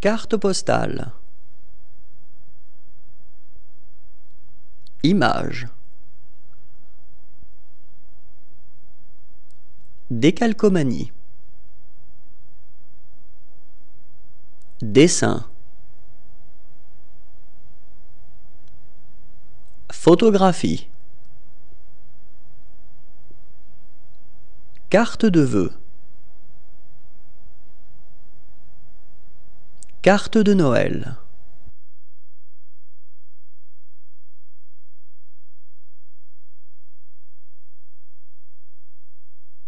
Carte postale. Image. Décalcomanie. Dessin. Photographie. Carte de vœux. Carte de Noël.